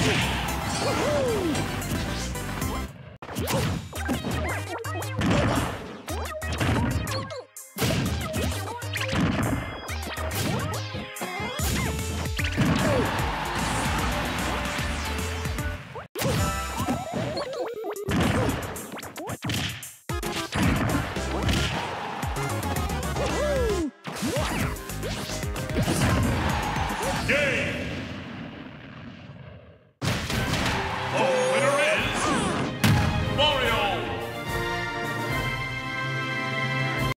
What?